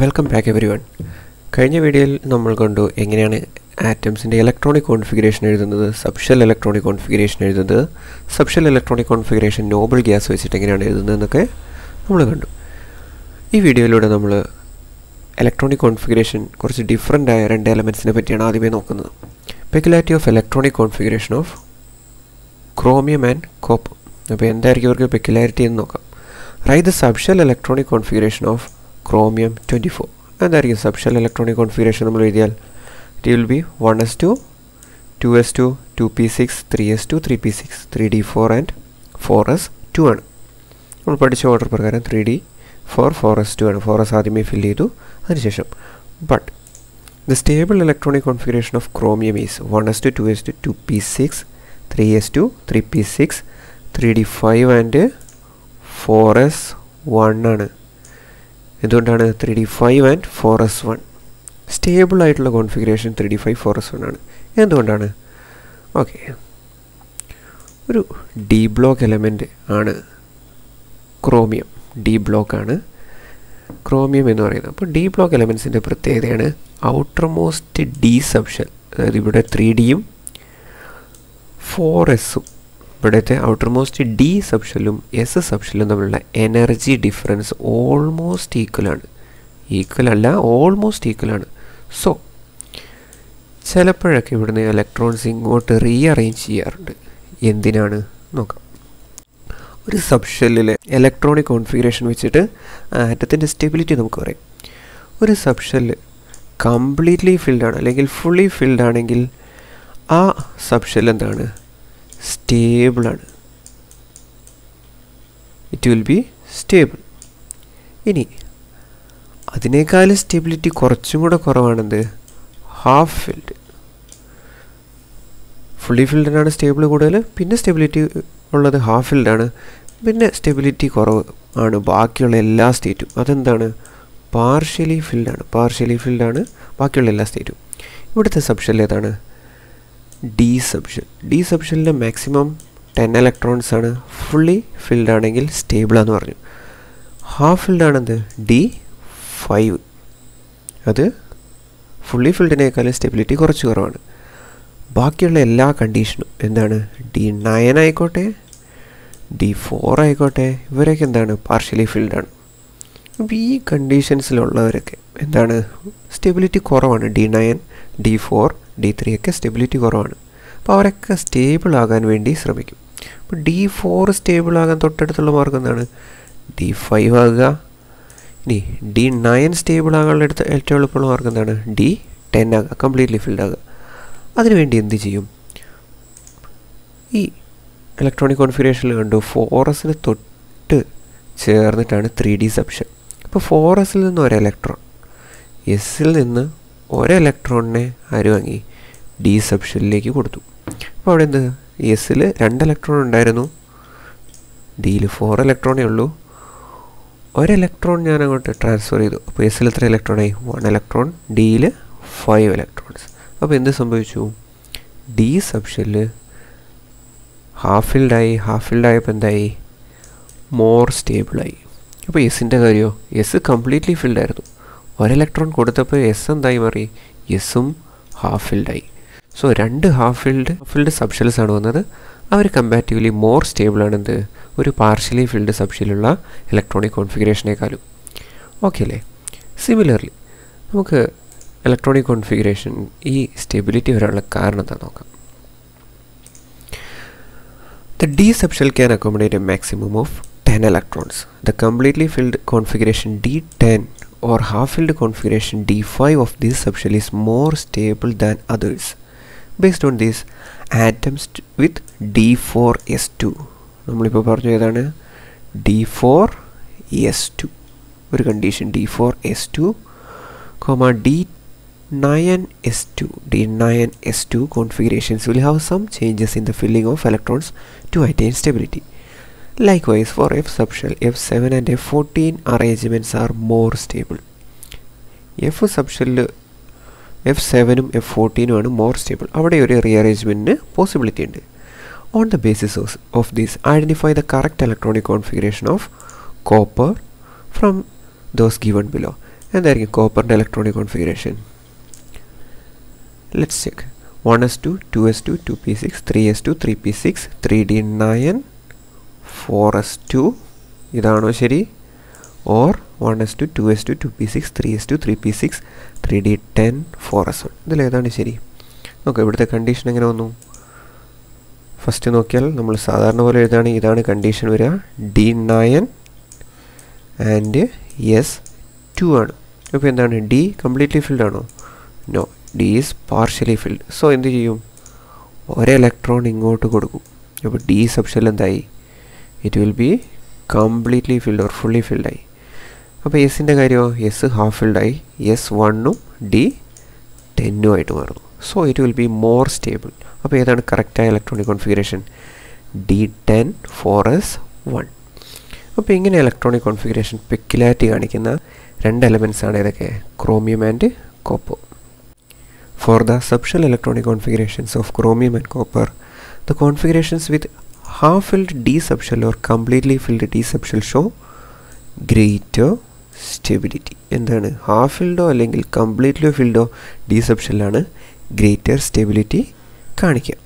Welcome back everyone കഴിഞ്ഞ വീഡിയോയിൽ നമ്മൾ കണ്ടു എങ്ങനെയാണ് ആറ്റംസിന്റെ ഇലക്ട്രോണിക് കോൺഫിഗറേഷൻ എഴുതുന്നത് സബ്ഷൽ ഇലക്ട്രോണിക് കോൺഫിഗറേഷൻ എഴുതുന്നത് subshell electronic configuration noble gas വെച്ചിട്ട് എങ്ങനെയാണ് എഴുതുന്നതെന്നൊക്കെ നമ്മൾ കണ്ടു. ഈ വീഡിയോയിലൂടെ നമ്മൾ ഇലക്ട്രോണിക് കോൺഫിഗറേഷൻ കുറച്ച് ഡിഫറെന്റ് ആയ രണ്ട് എലമെൻസിനെ പറ്റിയാണ് ആദ്യമേ നോക്കുന്നത്. Peculiarity of electronic configuration of chromium and copper അപ്പോൾ എന്തായിരിക്കും ഇവർക്ക് പെക്കുലാരിറ്റി എന്ന് നോക്കാം. Write the subshell electronic configuration of chromium twenty four എന്തായിരിക്കും സബ്ഷൽ ഇലക്ട്രോണിക് കോൺഫിഗറേഷൻ നമ്മൾ എഴുതിയാൽ it will be one s two two s two two p six three s two three p six three d four and four s two ആണ്. നമ്മൾ പഠിച്ച order പ്രകാരം three d four four s two ആണ്. Four S ആദ്യമേ fill ചെയ്തു. അതിനുശേഷം but the stable electronic configuration of chromium is one s two two s two two p six three s two three p six three d five and four s one ആണ്. എന്തുകൊണ്ടാണ് three d five and four s one stable ആയിട്ടുള്ള configuration three d five four s one ആണ്. എന്തുകൊണ്ടാണ്? Okay ഒരു D block element ആണ് chromium d block ആണ് chromium എന്ന് പറയുന്നത്. അപ്പോൾ ഡി ബ്ലോക്ക് എലമെൻസിന്റെ പ്രത്യേകതയാണ് ഔട്ടർ മോസ്റ്റ് ഡി സബ്ഷൽ അതായത് ഇവിടെ ത്രീ ഡിയും ഫോർ എസും ഇവിടുത്തെ ഔട്ടർ മോസ്റ്റ് ഡി സബ്ഷലും എസ് സബ്ഷലും തമ്മിലുള്ള എനർജി ഡിഫറൻസ് ഓൾമോസ്റ്റ് ഈക്വലാണ് ഈക്വൽ അല്ല ഓൾമോസ്റ്റ് ഈക്വലാണ് സോ ചിലപ്പോഴൊക്കെ ഇവിടുന്ന് ഇലക്ട്രോൺസ് ഇങ്ങോട്ട് റീഅറേഞ്ച് ചെയ്യാറുണ്ട്. എന്തിനാണ്? നോക്കാം. ഒരു സബ്ഷെല്ലിലെ ഇലക്ട്രോണിക് കോൺഫിഗറേഷൻ വെച്ചിട്ട് ആറ്റത്തിന്റെ സ്റ്റെബിലിറ്റി നമുക്ക് പറയാം. ഒരു സബ്ഷെല്ല് കംപ്ലീറ്റ്ലി ഫിൽഡാണ് അല്ലെങ്കിൽ ഫുള്ളി ഫിൽഡ് ആണെങ്കിൽ ആ സബ്ഷെൽ എന്താണ്? സ്റ്റേബിളാണ് ഇറ്റ് വിൽ ബി സ്റ്റേബിൾ ഇനി അതിനേക്കാൾ സ്റ്റെബിലിറ്റി കുറച്ചും കൂടെ കുറവാണെന്ത്? ഹാഫ് ഫിൽഡ് ഫുള്ളി ഫിൽഡിനാണ് സ്റ്റേബിൾ കൂടുതൽ പിന്നെ സ്റ്റെബിലിറ്റി ഉള്ളത് ഹാഫ് ഫിൽഡാണ് പിന്നെ സ്റ്റെബിലിറ്റി കുറവ് ആണ് ബാക്കിയുള്ള എല്ലാ സ്റ്റേറ്റും അതെന്താണ്? പാർഷ്യലി ഫിൽഡാണ് പാർഷ്യലി ഫിൽഡാണ് ബാക്കിയുള്ള എല്ലാ സ്റ്റേറ്റും ഇവിടുത്തെ സബ്ഷൽ ഏതാണ്? ഡി സബ്ഷൻ ഡി സബ്ഷനിലെ മാക്സിമം ടെൻ ഇലക്ട്രോൺസ് ആണ് ഫുള്ളി ഫിൽഡ് ആണെങ്കിൽ സ്റ്റേബിൾ സ്റ്റേബിളാന്ന് പറഞ്ഞു. ഹാഫ് ഫിൽഡ് ആണെന്ത് ഡി ഫൈവ്. അത് ഫുള്ളി ഫിൽഡിനേക്കാൾ സ്റ്റെബിലിറ്റി കുറച്ച് കുറവാണ്. ബാക്കിയുള്ള എല്ലാ കണ്ടീഷനും എന്താണ്? ഡി നയൻ ആയിക്കോട്ടെ ഡി ഫോർ ആയിക്കോട്ടെ ഇവരൊക്കെ എന്താണ്? പാർഷ്യലി ഫിൽഡാണ്. അപ്പോൾ ഈ കണ്ടീഷൻസിലുള്ളവരൊക്കെ എന്താണ്? സ്റ്റെബിലിറ്റി കുറവാണ്. D nine d four d three ഒക്കെ സ്റ്റെബിലിറ്റി കുറവാണ്. അപ്പോൾ അവരൊക്കെ സ്റ്റേബിൾ ആകാൻ വേണ്ടി ശ്രമിക്കും. അപ്പോൾ ഡി ഫോർ സ്റ്റേബിൾ ആകാൻ തൊട്ടടുത്തുള്ള മാർഗം എന്താണ്? ഡി ഫൈവ് ആകുക. ഇനി ഡി നയൻ സ്റ്റേബിൾ ആകാനുള്ള അടുത്ത ഏറ്റവും എളുപ്പമുള്ള മാർഗം എന്താണ്? ഡി ടെൻ ആകുക കംപ്ലീറ്റ്ലി ഫിൽഡ് ആകുക. അതിനുവേണ്ടി എന്ത് ചെയ്യും? ഈ ഇലക്ട്രോണിക് കോൺഫിഗറേഷനിൽ കണ്ടു ഫോറസിന് തൊട്ട് ചേർന്നിട്ടാണ് ത്രീ ഡി സബ്ഷൻ അപ്പോൾ ഫോറസിൽ നിന്ന് ഒരു ഇലക്ട്രോൺ എസ്സിൽ നിന്ന് ഒരു ഇലക്ട്രോണിനെ ആര് വാങ്ങി? ഡി സബ്ഷനിലേക്ക് കൊടുത്തു. അപ്പോൾ അവിടെ എന്ത്? എസിൽ രണ്ട് ഇലക്ട്രോൺ ഉണ്ടായിരുന്നു. ഡിയിൽ ഫോർ ഇലക്ട്രോണേ ഉള്ളൂ. ഒരു ഇലക്ട്രോൺ ഞാൻ അങ്ങോട്ട് ട്രാൻസ്ഫർ ചെയ്തു. അപ്പോൾ എസിൽ എത്ര ഇലക്ട്രോണായി വൺ ഇലക്ട്രോൺ ഡിയിൽ ഫൈവ് ഇലക്ട്രോൺസ് അപ്പോൾ എന്ത് സംഭവിച്ചു? ഡി സബ്ഷനിൽ ഹാഫ് ഫിൽഡായി ഹാഫ് ഫിൽഡായപ്പോൾ എന്തായി? മോർ സ്റ്റേബിളായി അപ്പോൾ എസിന്റെ കാര്യമോ എസ് കംപ്ലീറ്റ്ലി ഫിൽഡായിരുന്നു ഒരു ഇലക്ട്രോൺ കൊടുത്തപ്പോൾ എസ് എന്തായി മാറി? എസും ഹാഫ് ഫിൽഡായി സോ രണ്ട് ഹാഫ് ഫിൽഡ് ഫിൽഡ് സബ്ഷെൽസ് ആണ് വന്നത്. അവർ കമ്പാരിറ്റീവ്ലി മോർ സ്റ്റേബിൾ ആണെന്ത് ഒരു പാർഷ്യലി ഫിൽഡ് സബ്ഷെലുള്ള ഇലക്ട്രോണിക് കോൺഫിഗറേഷനേക്കാളും ഓക്കെ അല്ലേ? സിമിലർലി നമുക്ക് ഇലക്ട്രോണിക് കോൺഫിഗറേഷൻ ഈ സ്റ്റെബിലിറ്റി വരാനുള്ള കാരണം എന്താ നോക്കാം. The d subshell can accommodate a maximum of ten electrons the completely filled configuration d ten or half-filled configuration D5 of this subshell is more stable than others. Based on this, atoms with D4S2 നമ്മളിപ്പോൾ പറഞ്ഞു ഏതാണ്? D four S two ഒരു condition d four s two comma d nine s two d nine s two configurations will have some changes in the filling of electrons to attain stability Likewise, for F subshell, F7 and F14 arrangements are more stable. F subshell f സെവനും F ഫോർട്ടീനും ആണ് more stable അവിടെ ഒരു റീഅറേഞ്ച്മെന്റിന് possibility ഉണ്ട്. On the basis of these identify the correct electronic configuration of copper from those given below എന്തായിരിക്കും കോപ്പറിന്റെ electronic configuration let's check one s two two s two two p six three s two three p six three d nine four s two ഇതാണോ ശരി? Or one s two two s two two p six three s two three p six three d ten four s one ഇതിലേതാണ് ശരി? നോക്കാം ഇവിടുത്തെ condition എങ്ങനെ വന്നു? First നോക്കിയാൽ നമ്മൾ സാധാരണ പോലെ എഴുതുകയാണെങ്കിൽ ഇതാണ് കണ്ടീഷൻ വരിക. D nine and s two ആണ്. അപ്പോൾ എന്താണ്? ഡി കംപ്ലീറ്റ്ലി ഫിൽഡ് ആണോ? No d is partially filled so എന്ത് ചെയ്യും? ഒരേ ഇലക്ട്രോൺ ഇങ്ങോട്ട് കൊടുക്കും. അപ്പോൾ ഡി സബ്ഷൽ എന്തായി? It will be completely filled or fully ഫിൽഡായി അപ്പോൾ എസിന്റെ കാര്യമോ? എസ് ഹാഫ് ഫിൽഡായി എസ് വണ്ണും ഡി ടെന്നും ആയിട്ട് മാറുന്നു so it will be more stable അപ്പോൾ ഏതാണ് കറക്റ്റായ electronic configuration d ten four s one അപ്പോൾ ഇങ്ങനെ ഇലക്ട്രോണിക് കോൺഫിഗറേഷൻ പെക്യുലാരിറ്റി കാണിക്കുന്ന രണ്ട് എലമെന്റ്സ് ആണ് ഏതൊക്കെ chromium and copper for the subshell electronic configurations of chromium and copper the configurations with half filled d subshell D subshell show greater stability എന്താണ് half ഫിൽഡോ അല്ലെങ്കിൽ completely subshell സബ്ഷനിലാണ് greater stability കാണിക്കുക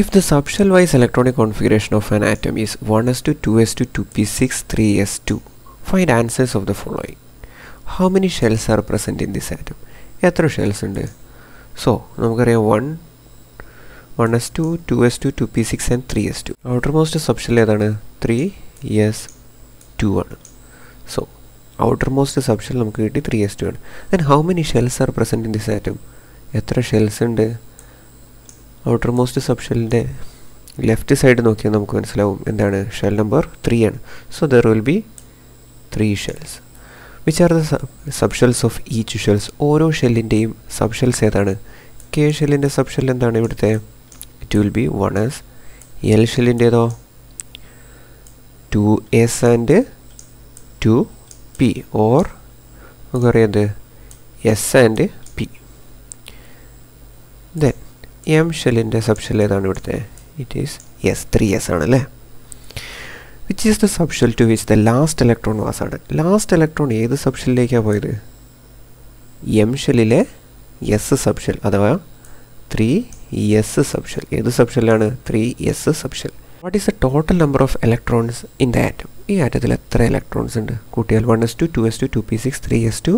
If the subshell wise electronic configuration of an atom is 1s2, 2s2, 2p6, 3s2, find answers of the following. How many shells are present in this atom? എത്ര shells ഉണ്ട് so നമുക്കറിയാം one one s two two s two two p six and three s two outermost subshell ഏതാണ്? Three S two ആണ്. So outermost subshell നമുക്ക് കിട്ടി three S two ആണ്. Then how many shells are present in this atom എത്ര shells ഉണ്ട്? Outermost സബ്ഷെല്ലിന്റെ left side നോക്കിയാൽ നമുക്ക് മനസ്സിലാവും എന്താണ്? ഷെൽ നമ്പർ ത്രീ ആണ്. So there will be three shells which are the subshells of each shells ഓരോ ഷെല്ലിന്റെയും സബ്ഷെൽസ് ഏതാണ്? കെ ഷെല്ലിന്റെ സബ്ഷെൽ എന്താണ് ഇവിടുത്തെ? Will be one s L ഷെല്ലിന്റേതോ two s and two p or നമുക്ക് നമുക്കറിയാം s and p then M ഷെല്ലിന്റെ subshell ഏതാണ് ഇവിടുത്തെ? It is s three s ആണല്ലേ which is the subshell to which the last electron was ആണ്? Last electron ഏത് സബ്ഷെല്ലിലേക്കാണ് പോയത്? എം ഷെല്ലിലെ എസ് സബ്ഷെൽ അഥവാ ത്രീ എസ് സബ്ഷെൽ ഏത് സബ്ഷെല്ലാണ് three s subshell what is the total number of electrons in the atom ഈ ആറ്റത്തിൽ എത്ര ഇലക്ട്രോൺസ് ഉണ്ട്? കൂട്ടിയാൽ one s two two s two two p six three s two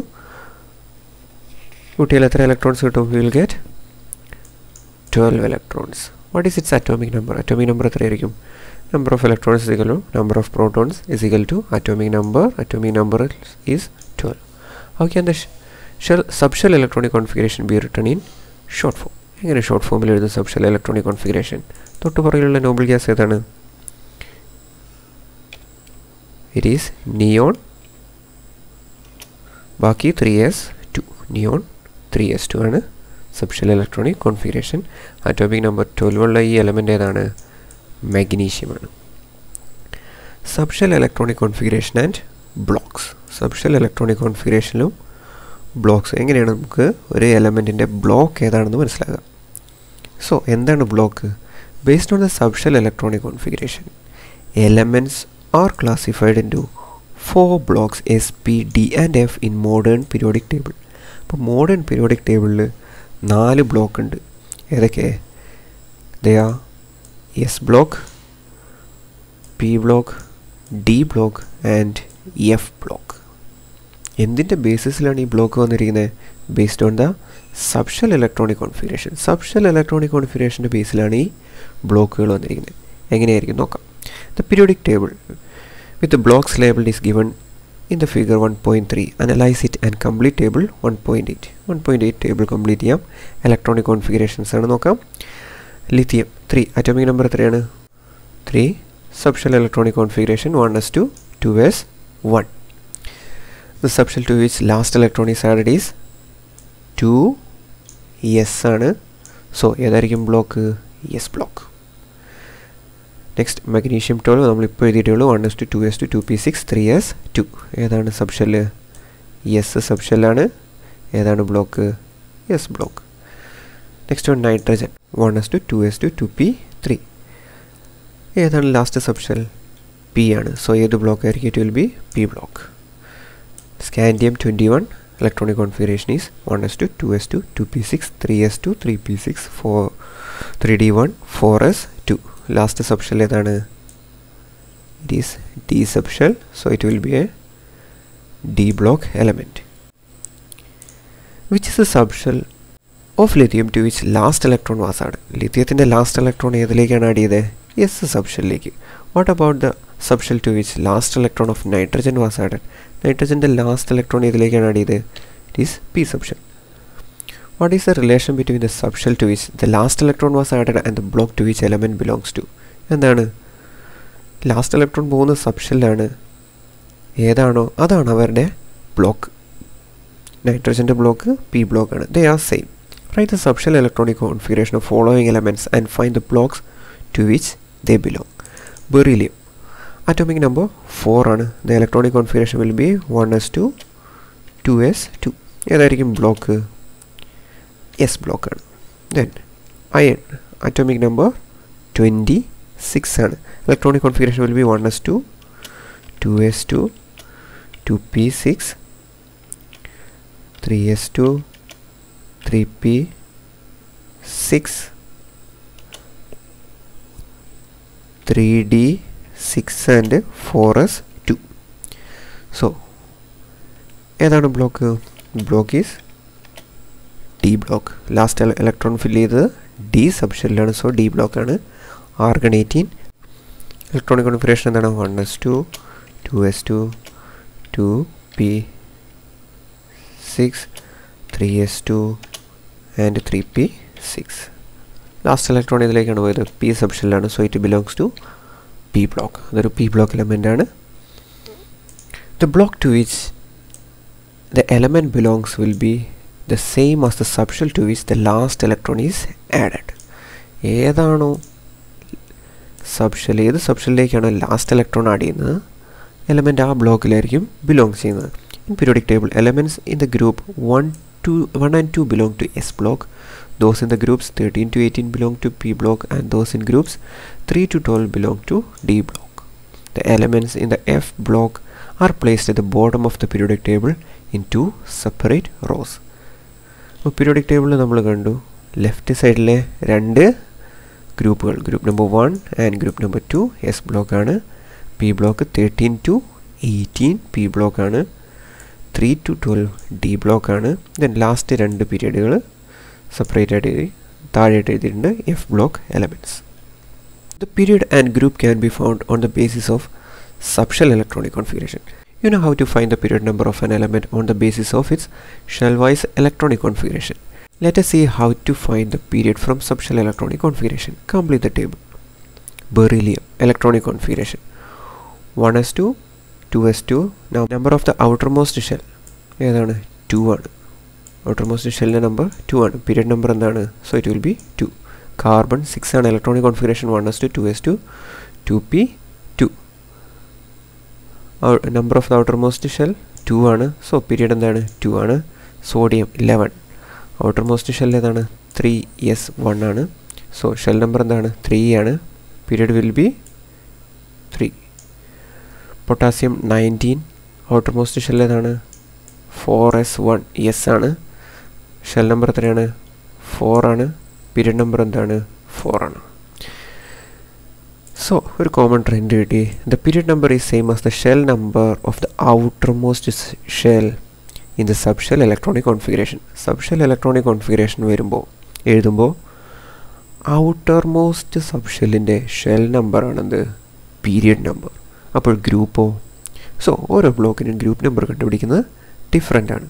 കൂട്ടിയാൽ എത്ര electrons കിട്ടും? Will get twelve electrons what is its atomic number atomic number എത്രയായിരിക്കും number of electrons is equal to number of protons is equal to atomic number. Atomic number is 12 how can the shell subshell electronic configuration be written in എങ്ങനെ short ഫോമിൽ എഴുതുന്ന subshell electronic configuration തൊട്ട് പുറകിലുള്ള noble gas ഏതാണ്? It is neon ബാക്കി three s two neon three s two ആണ് subshell electronic configuration atomic number ട്വൽവുള്ള ഈ element ഏതാണ്? മാഗ്നീഷ്യമാണ് subshell electronic configuration and blocks subshell electronic കോൺഫിഗറേഷനിലും blocks എങ്ങനെയാണ് നമുക്ക് ഒരു എലമെന്റിന്റെ ബ്ലോക്ക് ഏതാണെന്ന് മനസ്സിലാക്കുക സോ എന്താണ് block based on the subshell electronic configuration elements are classified into four blocks s p d and f in modern periodic table അപ്പോൾ modern periodic ടേബിളിൽ നാല് ബ്ലോക്ക് ഉണ്ട്. ഏതൊക്കെ? ദയാ s block p block d block and f block എന്തിന്റെ ബേസിസിലാണ് ഈ block വന്നിരിക്കുന്നത് based on the subshell electronic configuration subshell electronic കോൺഫിഗറേഷന്റെ ബേസിലാണ് ഈ ബ്ലോക്കുകൾ വന്നിരിക്കുന്നത് എങ്ങനെയായിരിക്കും നോക്കാം. The periodic table with blocks label is given in the figure one point three analyse it and complete table one point eight one point eight table complete ചെയ്യാം. Electronic configurations ആണ് നോക്കാം. Lithium three atomic number എത്രയാണ്? Three subshell electronic configuration 1s to 2s 1 the subshell to which last electron is added is 2 s ആണ്. So ഏതായിരിക്കും block s block next magnesium twelve നമ്മളിപ്പോൾ എഴുതിയിട്ടുള്ളൂ. One s two two s two two p six three s two ഏതാണ് subshell s സബ്ഷെല്ലാണ് ഏതാണ് block s block next one nitrogen one s two two s two two p three ഏതാണ് last subshell P ആണ്. So ഏത് block ആയിരിക്കും? It will be p block scandium 21 electronic configuration is 1s2 2s2 2p6 3s2 3p6 4 3d1 4s2 Last subshell ഏതാണ് it is d subshell so it will be a d block element which is the subshell of lithium to which last electron was added ലിഥിയത്തിന്റെ last electron ഏതിലേക്കാണ് add ചെയ്തത് s സബ്ഷെല്ലിലേക്ക് what about the subshell to which last electron of nitrogen was added നൈട്രജന്റെ last electron ഇതിലേക്കാണ് add ചെയ്തത്? It is p subshell what is the relation between the subshell to which the last electron was added and the block to which element belongs to എന്താണ്? Last electron പോകുന്ന സബ്ഷെല്ലാണ് ഏതാണോ അതാണ് അവരുടെ block നൈട്രജന്റെ block P ബ്ലോക്കാണ് they are same write the subshell electronic configuration of following elements and find the blocks to which they belong beryllium atomic number four ആണ്. The electronic configuration will be one s two two s two ഏതായിരിക്കും block S ബ്ലോക്കാണ് then iron atomic number twenty six ആണ്. Electronic configuration will be one s two two s two two p six three s two three p six three d six and four s two so ഏതാണ് block block is d block last electron fill ചെയ്തത് D സബ്ഷെല്ലാണ് so D ബ്ലോക്കാണ് argon eighteen electronic configuration എന്താണ്? One s two two s two two p six three s two and three p six last electron ഇതിലേക്കാണ് പോയത്. P സബ്ഷെല്ലാണ് so it belongs to p block അതൊരു P block element ആണ്. The block to which the element belongs will be the same as the subshell to which the last electron is added ഏതാണോ subshell ഏത് സബ്ഷലിലേക്കാണോ last electron add ചെയ്യുന്നത് element ആ ബ്ലോക്കിലായിരിക്കും belong ചെയ്യുന്നത്. In periodic table elements in the group one two one and two belong to s block those in the groups 13 to 18 belong to P block and those in groups 3 to 12 belong to D block. The elements in the F block are placed at the bottom of the periodic table in two separate rows. അപ്പോൾ periodic ടേബിളിൽ നമ്മൾ കണ്ടു left സൈഡിലെ രണ്ട് ഗ്രൂപ്പുകൾ group number one and group number two S ബ്ലോക്കാണ് P block thirteen to eighteen P ബ്ലോക്കാണ് three to twelve D ബ്ലോക്കാണ് ദെൻ ലാസ്റ്റ് രണ്ട് പീരീഡുകൾ separate ആയിട്ട് എഴുതി താഴെയായിട്ട് എഴുതിയിട്ടുണ്ട് f block elements the period and group can be found on the basis of subshell electronic configuration. You know how to find the period number of an element on the basis of its shell-wise electronic configuration. Let us see how to find the period from subshell electronic configuration. Complete the table. Beryllium electronic configuration 1s2 2s2 now number of the outermost shell ഏതാണ് two ആണ് outermost ഷെല്ലിന്റെ number two ആണ്. Period number എന്താണ്? So it will be two carbon six ആണ്. Electronic configuration one s two two s two two p two number of the outermost shell two ആണ്. So period എന്താണ്? Two ആണ്. Sodium eleven outermost shell ഏതാണ്? Three S one ആണ്. So shell number എന്താണ്? Three ആണ്. Period will be three potassium nineteen outermost shell ഏതാണ്? Four S one S ആണ്. Shell number എത്രയാണ്? ഫോർ ആണ്. പീരിയഡ് നമ്പർ എന്താണ്? ഫോർ ആണ്. സോ ഒരു കോമൺ ട്രെൻഡ് കിട്ടി. The period number is same as the shell number of the outermost shell in the subshell electronic configuration subshell electronic configuration വരുമ്പോൾ എഴുതുമ്പോൾ outermost sub ഷെല്ലിന്റെ shell നമ്പറാണെന്ത് period number അപ്പോൾ ഗ്രൂപ്പോ so ഓരോ ബ്ലോക്കിനും ഗ്രൂപ്പ് നമ്പർ കണ്ടുപിടിക്കുന്നത് ഡിഫറെന്റ് ആണ്.